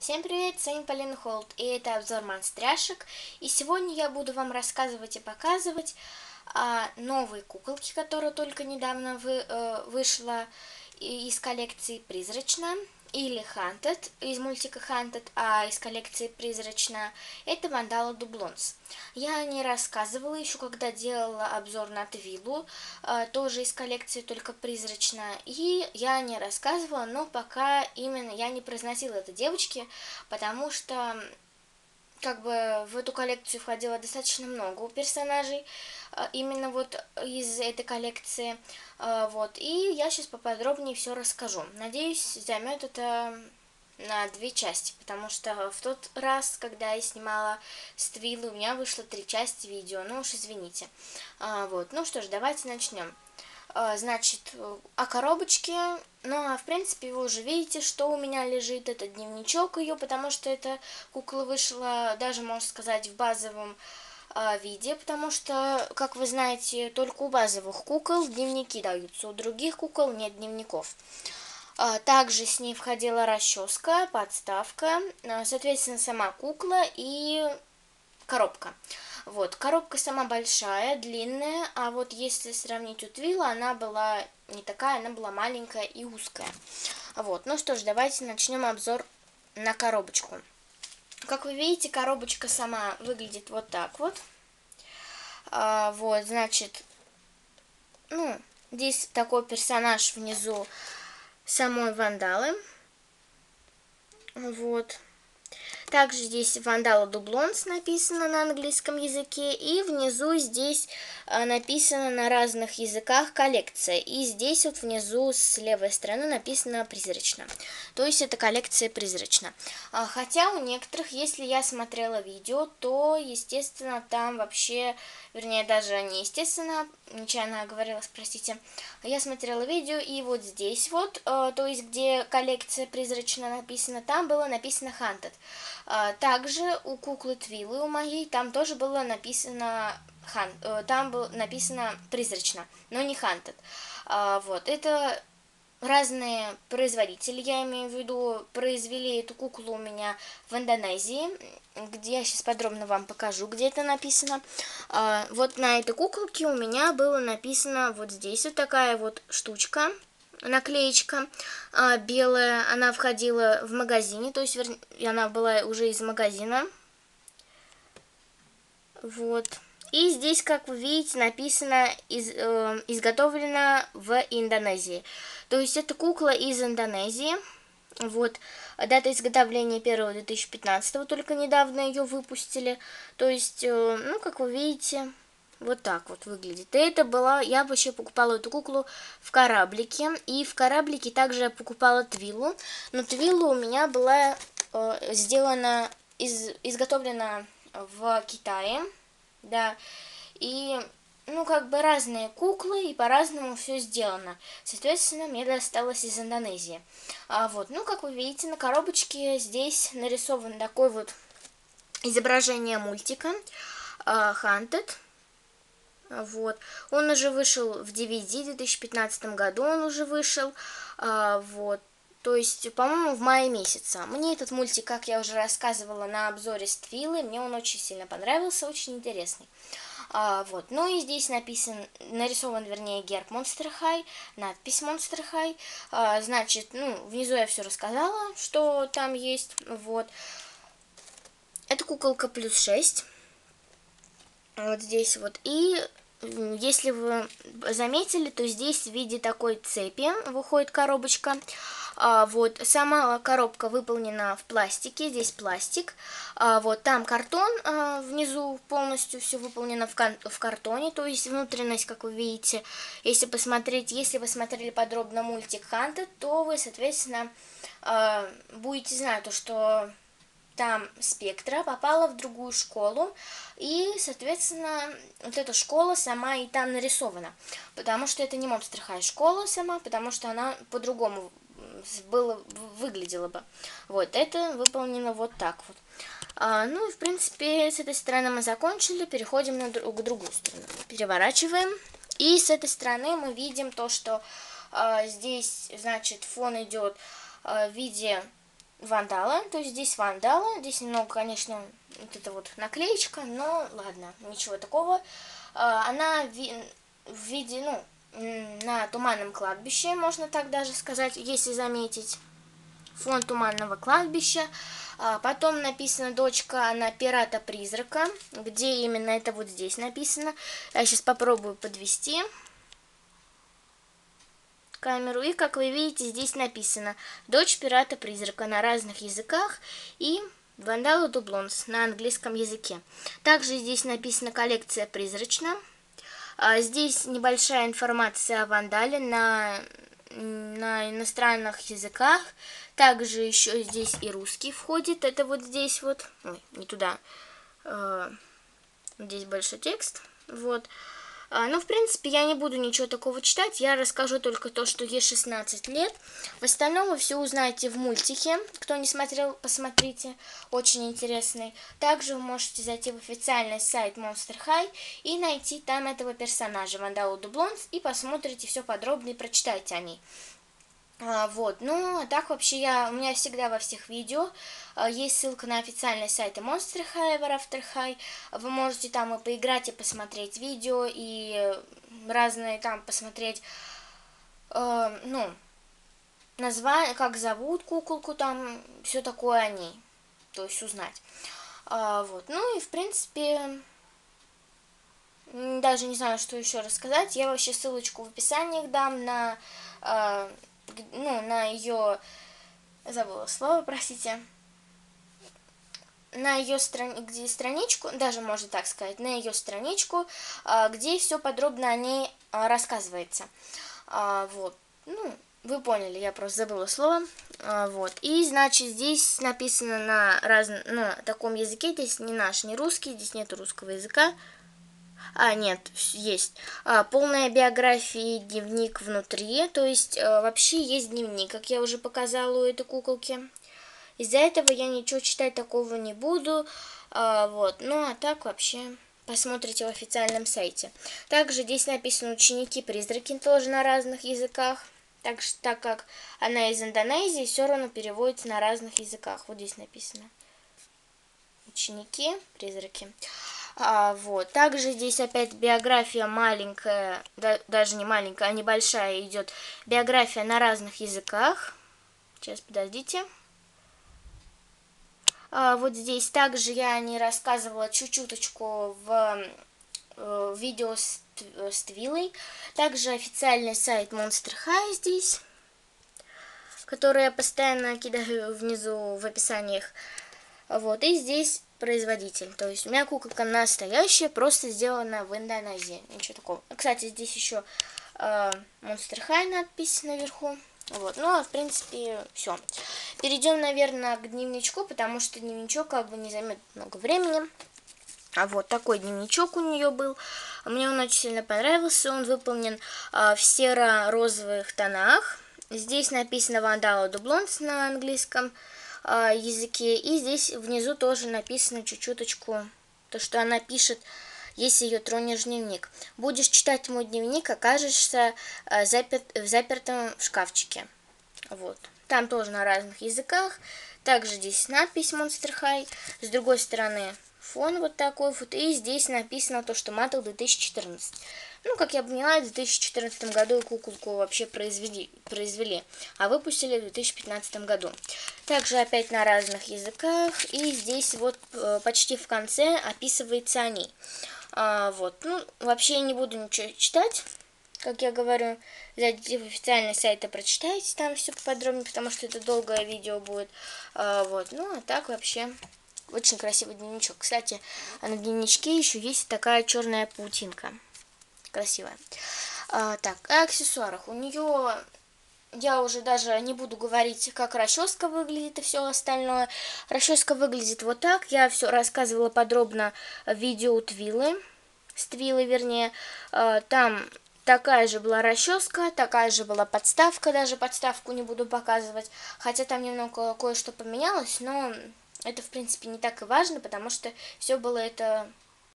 Всем привет, с вами Полина Холд, и это обзор монстряшек. И сегодня я буду вам рассказывать и показывать о новой куколке, которая только недавно вы, э, вышла из коллекции «Призрачная» или Hunted из мультика Hunted, а из коллекции Призрачная это Вандала Дублонс. Я не рассказывала еще, когда делала обзор на Твилу, э, тоже из коллекции только Призрачная, и я не рассказывала, но пока именно я не произносила это девочке, потому что как бы в эту коллекцию входило достаточно много персонажей, э, именно вот из этой коллекции, э, вот, и я сейчас поподробнее все расскажу. Надеюсь, займет это на две части, потому что в тот раз, когда я снимала ствилы, у меня вышло три части видео, ну уж извините. А, вот, ну что ж, давайте начнем. А, значит, о коробочке, ну, а в принципе вы уже видите, что у меня лежит, это дневничок ее, потому что эта кукла вышла, даже, можно сказать, в базовом а, виде, потому что, как вы знаете, только у базовых кукол дневники даются, у других кукол нет дневников. А, также с ней входила расческа, подставка, соответственно, сама кукла и коробка. Вот, коробка сама большая, длинная, а вот если сравнить у Твила, она была не такая, она была маленькая и узкая. Вот, ну что ж, давайте начнем обзор на коробочку. Как вы видите, коробочка сама выглядит вот так вот. А, вот, значит, ну, здесь такой персонаж внизу самой вандалы. Вот. Также здесь Вандала Дублонс написано на английском языке. И внизу здесь а, написано на разных языках коллекция. И здесь вот внизу с левой стороны написано призрачно. То есть это коллекция призрачно. А, хотя у некоторых, если я смотрела видео, то, естественно, там вообще, вернее, даже не естественно, нечаянно оговорилась, простите, я смотрела видео, и вот здесь вот, а, то есть где коллекция призрачно написана, там было написано Hunted. А, также у куклы Твилы, у моей, там тоже было написано хан, э, там было написано призрачно, но не Hunted. А, вот, это разные производители, я имею в виду, произвели эту куклу у меня в Индонезии, где я сейчас подробно вам покажу, где это написано. А, вот на этой куколке у меня было написано вот здесь вот такая вот штучка, наклеечка а, белая, она входила в магазине, то есть вер... она была уже из магазина. Вот. И здесь, как вы видите, написано из, э, изготовлено в Индонезии. То есть это кукла из Индонезии. Вот. Дата изготовления первого 2015 только недавно ее выпустили. То есть, э, ну, как вы видите, вот так вот выглядит. И это была, я вообще покупала эту куклу в кораблике. И в кораблике также я покупала Твилу. Но Твилу у меня была э, сделана, из, изготовлена в Китае. Да. И, ну, как бы разные куклы, и по-разному все сделано. Соответственно, мне досталось из Индонезии. А вот, ну, как вы видите, на коробочке здесь нарисован такой вот изображение мультика uh. Вот. Он уже вышел в DVD в 2015 году, он уже вышел. А, вот. То есть, по-моему, в мае месяца. Мне этот мультик, как я уже рассказывала на обзоре Ствилы, мне он очень сильно понравился, очень интересный. А, вот. Ну и здесь написан, нарисован, вернее, герб Monster High, надпись Monster High. А, значит, ну, внизу я все рассказала, что там есть. Вот. Это куколка плюс 6 вот здесь вот. И если вы заметили, то здесь в виде такой цепи выходит коробочка. А, вот, сама коробка выполнена в пластике, здесь пластик. А, вот, там картон, а, внизу полностью все выполнено в, кон в картоне, то есть внутренность, как вы видите. Если посмотреть, если вы смотрели подробно мультик Ханта, то вы, соответственно, а, будете знать, то, что там спектра попала в другую школу, и, соответственно, вот эта школа сама и там нарисована, потому что это не Monster High школа сама, потому что она по-другому было, выглядела бы. Вот, это выполнено вот так вот. А, ну, в принципе, с этой стороны мы закончили, переходим на друг, к другую сторону. Переворачиваем, и с этой стороны мы видим то, что а, здесь, значит, фон идет а, в виде вандала, то есть здесь вандала, здесь немного, конечно, вот это вот наклеечка, но ладно, ничего такого. А, она в виде, ну, на туманном кладбище, можно так даже сказать, если заметить. Фон туманного кладбища. А, потом написана дочка на пирата-призрака. Где именно это вот здесь написано. Я сейчас попробую подвести камеру. И, как вы видите, здесь написано «Дочь пирата-призрака» на разных языках и «Вандала Дублонс» на английском языке. Также здесь написана коллекция «Призрачна». А, здесь небольшая информация о Вандале на, на иностранных языках. Также еще здесь и русский входит. Это вот здесь вот. Ой, не туда. А, здесь больше текст. Вот. А, ну, в принципе, я не буду ничего такого читать, я расскажу только то, что ей 16 лет. В остальном вы все узнаете в мультике. Кто не смотрел, посмотрите, очень интересный. Также вы можете зайти в официальный сайт Monster High и найти там этого персонажа, Вандалу Дублонс, и посмотрите все подробно и прочитайте о ней. А, вот, ну, так вообще я, у меня всегда во всех видео а, есть ссылка на официальный сайт Monster High, Ever After High. Вы можете там и поиграть, и посмотреть видео, и разные там посмотреть, э, ну, название, как зовут куколку там, все такое о ней, то есть узнать. А, вот, ну и в принципе, даже не знаю, что еще рассказать. Я вообще ссылочку в описании дам на ну, на ее, забыла слово, простите, на ее страни... где страничку, даже можно так сказать, на ее страничку, а, где все подробно о ней а, рассказывается. А, вот, ну, вы поняли, я просто забыла слово. Вот. И, значит, здесь написано на разном, ну, таком языке, здесь не наш, не русский, здесь нет русского языка. А, нет, есть. А, полная биография и дневник внутри. То есть, а, вообще есть дневник, как я уже показала у этой куколки. Из-за этого я ничего читать такого не буду. А, вот. Ну, а так вообще посмотрите в официальном сайте. Также здесь написано ученики-призраки тоже на разных языках. Так, так как она из Индонезии, все равно переводится на разных языках. Вот здесь написано. Ученики-призраки. А, вот. Также здесь опять биография маленькая, да, даже не маленькая, а небольшая идет. Биография на разных языках. Сейчас, подождите. А, вот здесь также я не рассказывала чуть-чуточку в, в видео с, с Твилой. Также официальный сайт Monster High здесь, который я постоянно кидаю внизу в описаниях. Вот, и здесь производитель. То есть у меня куколка настоящая, просто сделана в Индонезии. Ничего такого. Кстати, здесь еще э, High надпись наверху. Вот, ну, а в принципе, все. Перейдем, наверное, к дневничку, потому что дневничок как бы не займет много времени. А вот такой дневничок у нее был. Мне он очень сильно понравился. Он выполнен э, в серо-розовых тонах. Здесь написано Вандала Дублонс на английском языке. И здесь внизу тоже написано чуть-чуточку, то, что она пишет, если ее тронешь дневник. Будешь читать мой дневник, окажешься э, запер, в запертом шкафчике. Вот. Там тоже на разных языках. Также здесь надпись Monster High. С другой стороны фон вот такой вот. И здесь написано то, что Матл 2014. Ну, как я поняла, в 2014 году куколку вообще произвели, произвели, а выпустили в 2015 году. Также опять на разных языках, и здесь вот э, почти в конце описывается они. А, вот, ну, вообще я не буду ничего читать, как я говорю, зайдите в официальный сайт и прочитайте там все подробнее, потому что это долгое видео будет. А, вот, ну, а так вообще очень красивый дневничок. Кстати, на дневничке еще есть такая черная паутинка красивая. А, так, о аксессуарах. У нее я уже даже не буду говорить, как расческа выглядит и все остальное. Расческа выглядит вот так. Я все рассказывала подробно в видео у Твилы. С Твилы, вернее. А, там такая же была расческа, такая же была подставка. Даже подставку не буду показывать. Хотя там немного кое-что поменялось, но это, в принципе, не так и важно, потому что все было это